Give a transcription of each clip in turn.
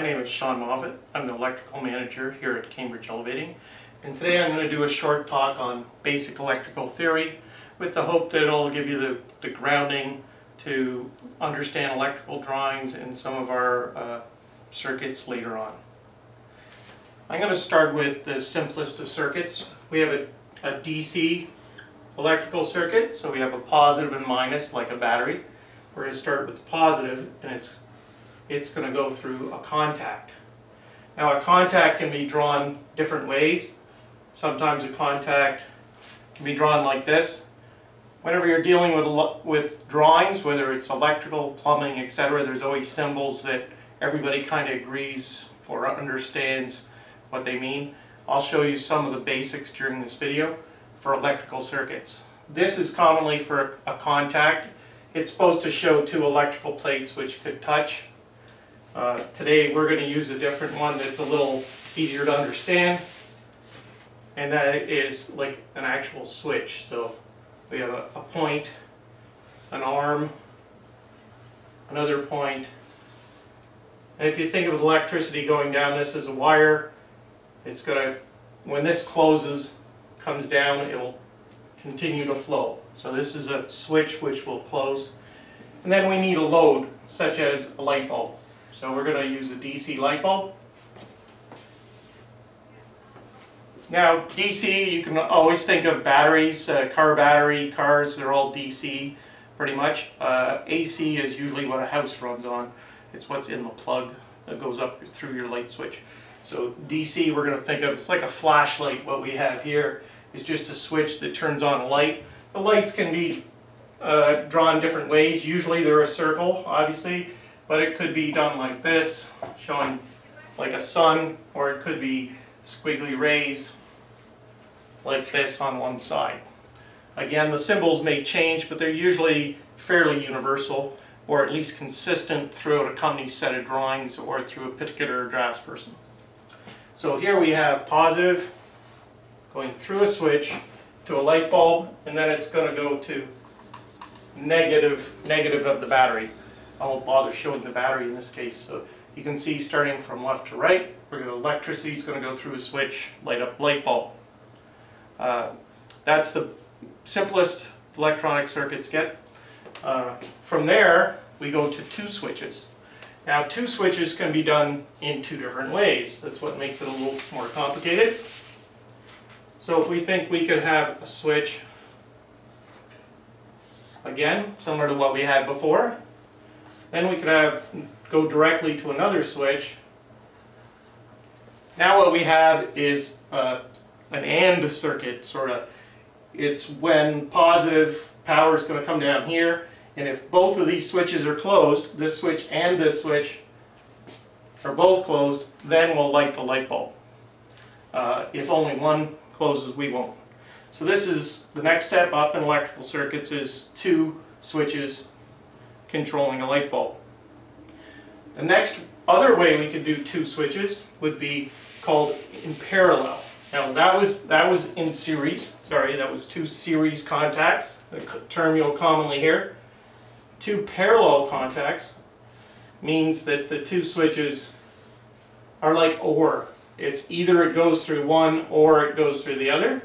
My name is Sean Moffitt. I'm the electrical manager here at Cambridge Elevating. And today I'm going to do a short talk on basic electrical theory with the hope that it'll give you the, the grounding to understand electrical drawings and some of our uh, circuits later on. I'm going to start with the simplest of circuits. We have a, a DC electrical circuit, so we have a positive and minus like a battery. We're going to start with the positive and it's it's going to go through a contact. Now a contact can be drawn different ways. Sometimes a contact can be drawn like this. Whenever you're dealing with, with drawings, whether it's electrical, plumbing, etc., there's always symbols that everybody kind of agrees or understands what they mean. I'll show you some of the basics during this video for electrical circuits. This is commonly for a contact. It's supposed to show two electrical plates which could touch uh, today we're going to use a different one that's a little easier to understand and that is like an actual switch. So we have a, a point, an arm, another point. and if you think of electricity going down this as a wire, it's going to, when this closes, comes down, it'll continue to flow. So this is a switch which will close. And then we need a load, such as a light bulb. So we're going to use a DC light bulb. Now DC, you can always think of batteries, uh, car battery, cars, they're all DC pretty much. Uh, AC is usually what a house runs on. It's what's in the plug that goes up through your light switch. So DC we're going to think of, it's like a flashlight. What we have here is just a switch that turns on a light. The lights can be uh, drawn different ways. Usually they're a circle, obviously but it could be done like this, showing like a sun, or it could be squiggly rays like this on one side. Again, the symbols may change, but they're usually fairly universal, or at least consistent throughout a company's set of drawings or through a particular draftsperson. So here we have positive going through a switch to a light bulb, and then it's going to go to negative, negative of the battery. I won't bother showing the battery in this case. So you can see starting from left to right, we're going electricity is going to go through a switch, light up light bulb. Uh, that's the simplest electronic circuits get. Uh, from there, we go to two switches. Now, two switches can be done in two different ways. That's what makes it a little more complicated. So if we think we could have a switch, again, similar to what we had before, then we could have go directly to another switch. Now what we have is uh, an AND circuit, sort of. It's when positive power is going to come down here, and if both of these switches are closed, this switch and this switch are both closed, then we'll light the light bulb. Uh, if only one closes, we won't. So this is the next step up in electrical circuits is two switches controlling a light bulb. The next other way we could do two switches would be called in parallel. Now that was that was in series. Sorry, that was two series contacts. The term you'll commonly hear. Two parallel contacts means that the two switches are like OR. It's either it goes through one or it goes through the other.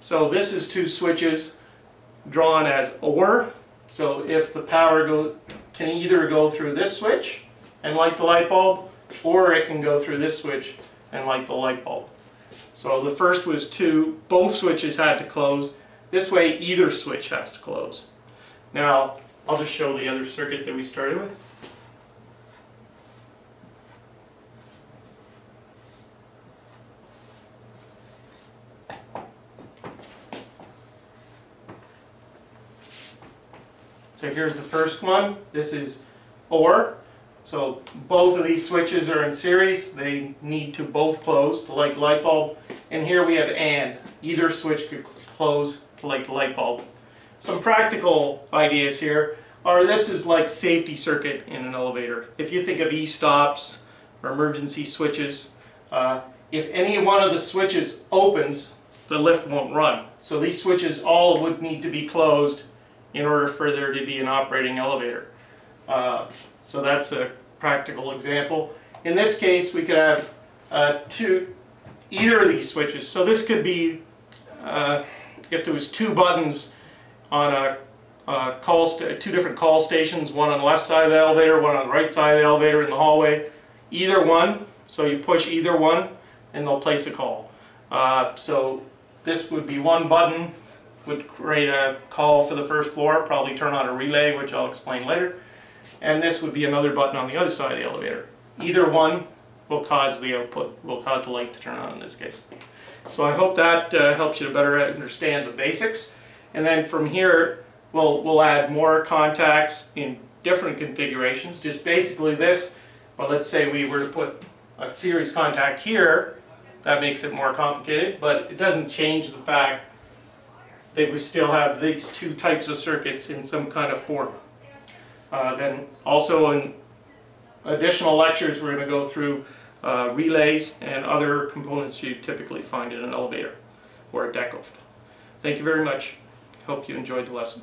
So this is two switches drawn as OR. So if the power go, can either go through this switch and light the light bulb, or it can go through this switch and light the light bulb. So the first was two, both switches had to close. This way either switch has to close. Now, I'll just show the other circuit that we started with. So here's the first one. This is OR. So both of these switches are in series. They need to both close to light the light bulb. And here we have AND. Either switch could close to light the light bulb. Some practical ideas here are this is like safety circuit in an elevator. If you think of e-stops or emergency switches, uh, if any one of the switches opens, the lift won't run. So these switches all would need to be closed in order for there to be an operating elevator. Uh, So that's a practical example. In this case, we could have uh, two, either of these switches. So this could be, uh, if there was two buttons on a, a call, two different call stations, one on the left side of the elevator, one on the right side of the elevator in the hallway, either one, so you push either one, and they'll place a call. Uh, so this would be one button, would create a call for the first floor, probably turn on a relay, which I'll explain later. And this would be another button on the other side of the elevator. Either one will cause the output, will cause the light to turn on in this case. So I hope that uh, helps you to better understand the basics. And then from here, we'll, we'll add more contacts in different configurations. Just basically this, but let's say we were to put a series contact here, that makes it more complicated, but it doesn't change the fact that we still have these two types of circuits in some kind of form. Uh, then also in additional lectures, we're going to go through uh, relays and other components you typically find in an elevator or a deck lift. Thank you very much. Hope you enjoyed the lesson.